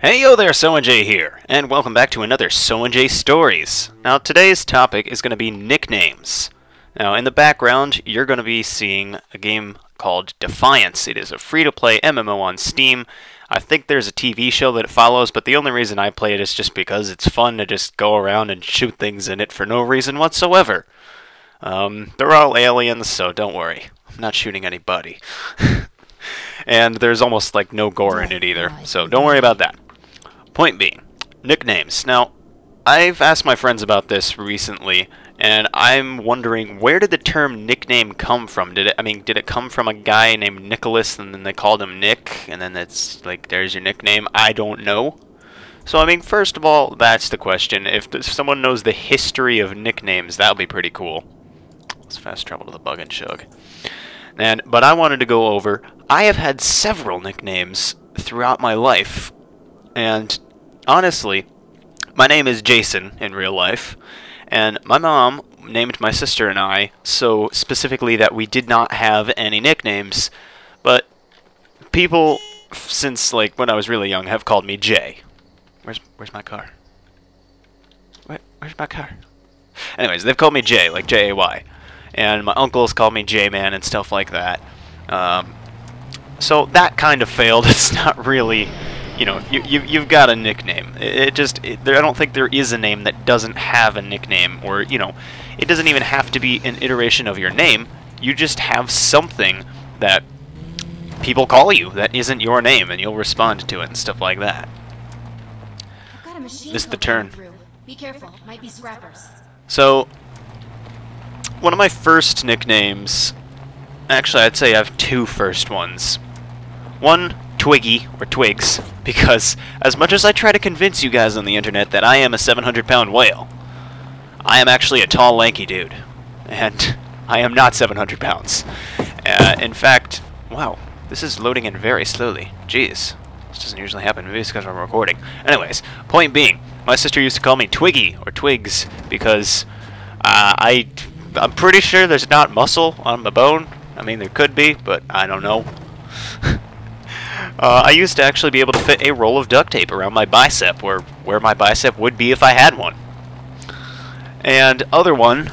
Hey yo there, Soenjay here, and welcome back to another Soenjay Stories. Now today's topic is going to be nicknames. Now in the background, you're going to be seeing a game called Defiance. It is a free-to-play MMO on Steam. I think there's a TV show that it follows, but the only reason I play it is just because it's fun to just go around and shoot things in it for no reason whatsoever. Um, they're all aliens, so don't worry. I'm not shooting anybody. and there's almost like no gore in it either, so don't worry about that. Point being, nicknames. Now, I've asked my friends about this recently, and I'm wondering where did the term nickname come from? Did it? I mean, did it come from a guy named Nicholas, and then they called him Nick, and then it's like there's your nickname? I don't know. So I mean, first of all, that's the question. If, if someone knows the history of nicknames, that would be pretty cool. Let's fast travel to the bug and chug. And but I wanted to go over. I have had several nicknames throughout my life, and honestly, my name is Jason in real life, and my mom named my sister and I so specifically that we did not have any nicknames, but people since like when I was really young have called me Jay. Where's where's my car? Where, where's my car? Anyways, they've called me Jay, like J A Y, and my uncles called me J Man and stuff like that. Um, so that kind of failed. It's not really you know, you, you, you've got a nickname. It, just, it, there, I don't think there is a name that doesn't have a nickname, or, you know, it doesn't even have to be an iteration of your name. You just have something that people call you that isn't your name, and you'll respond to it and stuff like that. This is the turn. Be careful, might be scrappers. So, one of my first nicknames, actually I'd say I have two first ones. One Twiggy, or Twigs, because as much as I try to convince you guys on the internet that I am a 700 pound whale, I am actually a tall, lanky dude. And I am not 700 pounds. Uh, in fact, wow, this is loading in very slowly. Jeez. This doesn't usually happen, maybe it's because I'm recording. Anyways, point being, my sister used to call me Twiggy, or Twigs, because uh, I, I'm pretty sure there's not muscle on my bone. I mean, there could be, but I don't know. Uh, I used to actually be able to fit a roll of duct tape around my bicep, where, where my bicep would be if I had one. And other one,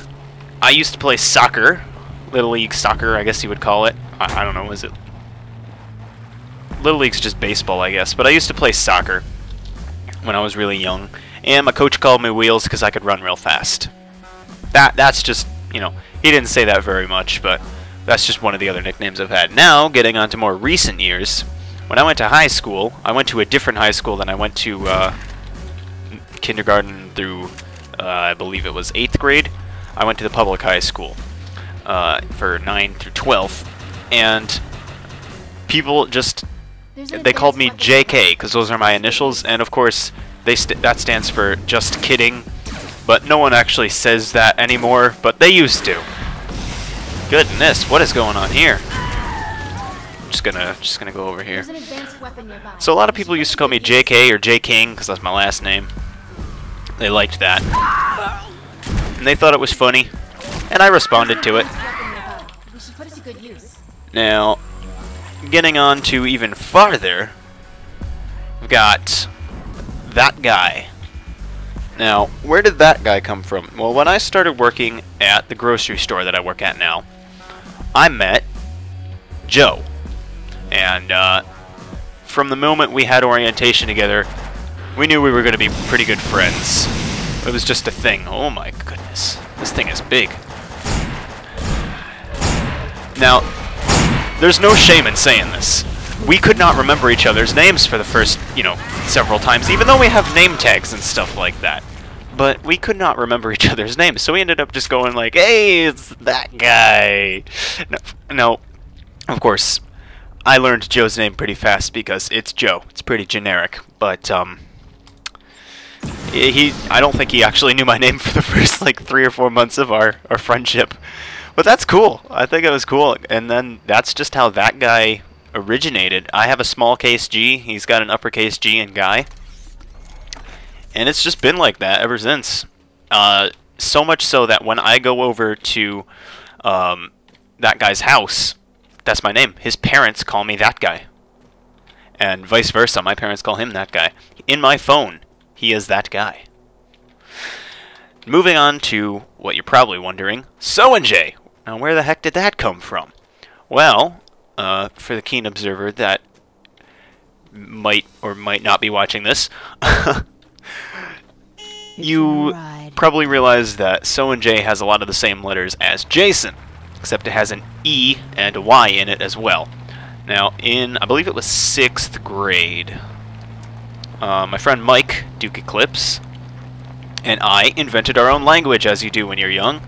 I used to play soccer, Little League soccer, I guess you would call it. I, I don't know, is it? Little League's just baseball, I guess, but I used to play soccer when I was really young, and my coach called me Wheels because I could run real fast. That That's just, you know, he didn't say that very much, but that's just one of the other nicknames I've had. Now, getting on to more recent years, when I went to high school, I went to a different high school than I went to uh, kindergarten through, uh, I believe it was 8th grade. I went to the public high school uh, for 9 through 12, and people just, they called me JK, because those are my initials, and of course, they st that stands for just kidding, but no one actually says that anymore, but they used to. Goodness, what is going on here? Just gonna just gonna go over here. So a lot of people used to call me JK or J King because that's my last name. They liked that, and they thought it was funny, and I responded to it. Now, getting on to even farther, we've got that guy. Now, where did that guy come from? Well, when I started working at the grocery store that I work at now, I met Joe. And uh, from the moment we had orientation together, we knew we were going to be pretty good friends. It was just a thing. Oh my goodness. This thing is big. Now, there's no shame in saying this. We could not remember each other's names for the first, you know, several times, even though we have name tags and stuff like that. But we could not remember each other's names, so we ended up just going like, hey, it's that guy. No, no of course, I learned Joe's name pretty fast because it's Joe. It's pretty generic, but um, he I don't think he actually knew my name for the first like three or four months of our our friendship. But that's cool. I think it was cool, and then that's just how that guy originated. I have a small case G. He's got an uppercase G and guy, and it's just been like that ever since. Uh, so much so that when I go over to um, that guy's house that's my name. His parents call me that guy. And vice versa, my parents call him that guy. In my phone, he is that guy. Moving on to what you're probably wondering, Soenjay. Now, where the heck did that come from? Well, uh, for the keen observer that might or might not be watching this, you probably realize that Soenjay has a lot of the same letters as Jason, except it has an E and a Y in it as well. Now, in, I believe it was 6th grade, uh, my friend Mike, Duke Eclipse, and I invented our own language, as you do when you're young.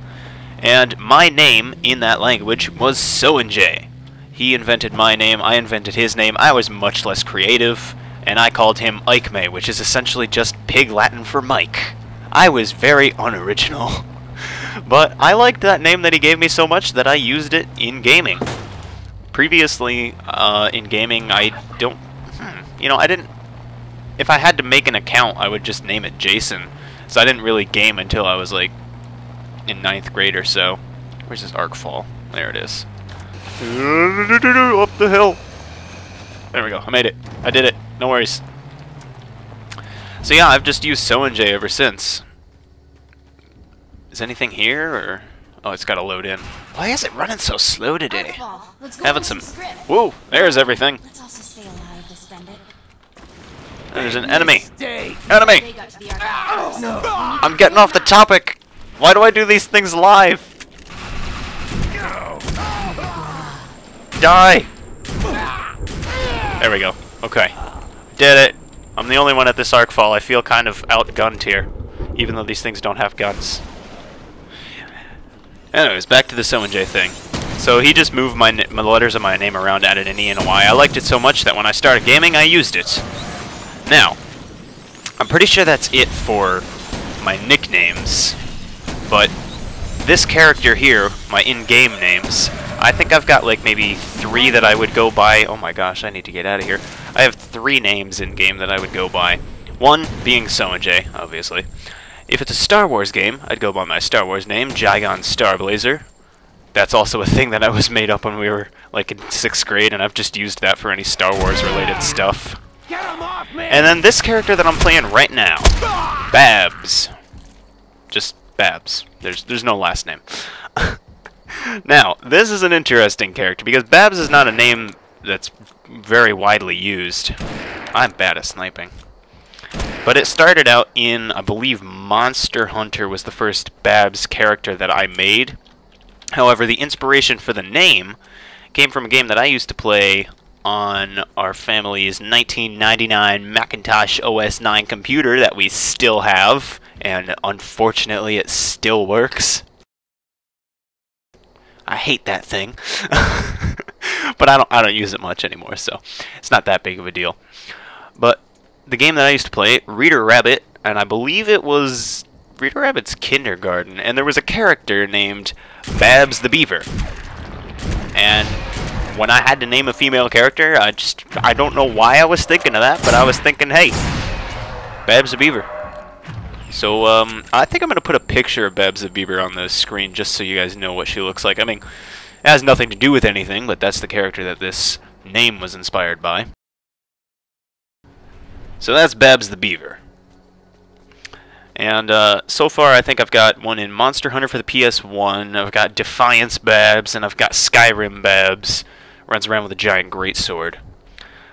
And my name in that language was Soenjay. He invented my name, I invented his name. I was much less creative, and I called him Ike May, which is essentially just pig Latin for Mike. I was very unoriginal. but I liked that name that he gave me so much that I used it in gaming. Previously, uh, in gaming, I don't... Hmm, you know, I didn't... If I had to make an account, I would just name it Jason. So I didn't really game until I was, like, in ninth grade or so. Where's this arkfall? There it is. Up the hill. There we go. I made it. I did it. No worries. So yeah, I've just used Soenjay ever since. Is anything here, or... Oh, it's got to load in. Why is it running so slow today? Having some... Whoa, there's everything. There's an enemy. Enemy! I'm getting off the topic. Why do I do these things live? Die! There we go. Okay. Did it. I'm the only one at this arkfall. I feel kind of outgunned here, even though these things don't have guns. Anyways, back to the Soenjay thing. So he just moved my, my letters of my name around, added an E and a Y. I liked it so much that when I started gaming, I used it. Now, I'm pretty sure that's it for my nicknames, but this character here, my in-game names, I think I've got like maybe three that I would go by. Oh my gosh, I need to get out of here. I have three names in game that I would go by. One being Soenjay, obviously. If it's a Star Wars game, I'd go by my Star Wars name, Jigon Starblazer. That's also a thing that I was made up when we were like in sixth grade, and I've just used that for any Star Wars related stuff. Off, and then this character that I'm playing right now, Babs. Just Babs. There's there's no last name. now, this is an interesting character because Babs is not a name that's very widely used. I'm bad at sniping. But it started out in, I believe, Monster Hunter was the first Babs character that I made. However, the inspiration for the name came from a game that I used to play on our family's 1999 Macintosh OS 9 computer that we still have, and unfortunately it still works. I hate that thing. but I don't I don't use it much anymore, so it's not that big of a deal. But the game that I used to play, Reader Rabbit, and I believe it was Reader Rabbit's kindergarten, and there was a character named Babs the Beaver. And when I had to name a female character, I just I don't know why I was thinking of that, but I was thinking, hey, Babs the Beaver. So, um, I think I'm going to put a picture of Babs the Beaver on the screen just so you guys know what she looks like. I mean, it has nothing to do with anything, but that's the character that this name was inspired by. So that's Babs the Beaver. And uh, so far, I think I've got one in Monster Hunter for the PS1. I've got Defiance Babs, and I've got Skyrim Babs. Runs around with a giant greatsword.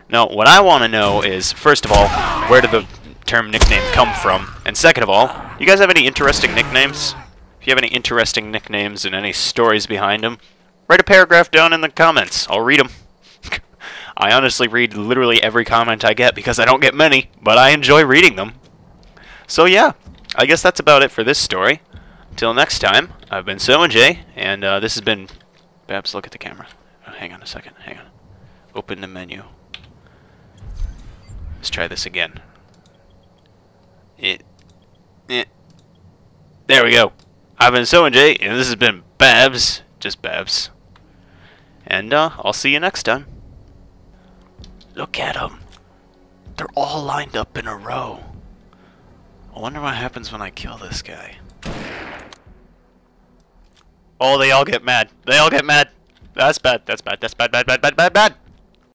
Now, what I want to know is, first of all, where did the term nickname come from? And second of all, you guys have any interesting nicknames? If you have any interesting nicknames and any stories behind them, write a paragraph down in the comments. I'll read them. I honestly read literally every comment I get because I don't get many, but I enjoy reading them. So yeah, I guess that's about it for this story. Until next time, I've been Soenjay, and uh, this has been... Babs, look at the camera. Oh, hang on a second, hang on. Open the menu. Let's try this again. It... It... There we go. I've been Soenjay, and this has been Babs. Just Babs. And uh, I'll see you next time. Look at them. They're all lined up in a row. I wonder what happens when I kill this guy. Oh, they all get mad. They all get mad. That's bad. That's bad. That's bad. Bad. Bad. Bad. Bad. Bad.